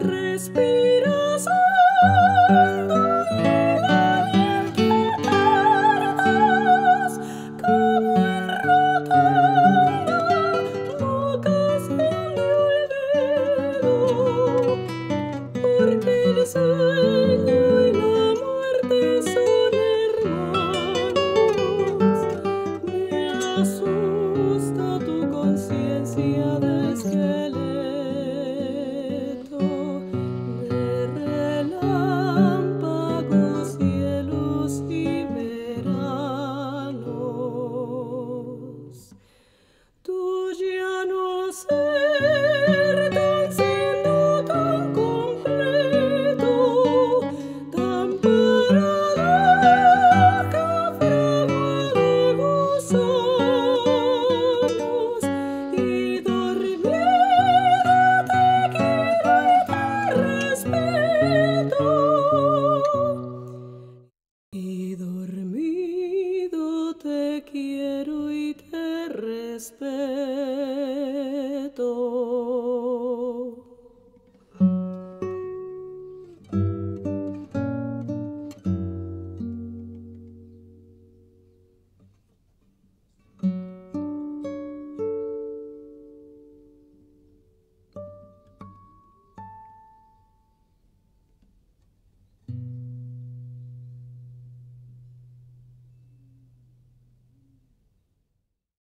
respiras hondo y la niebla tardas como en rotonda tocas el dedo porque el sueño y la muerte son hermanos. Me asusta tu conciencia de ser terui terrestre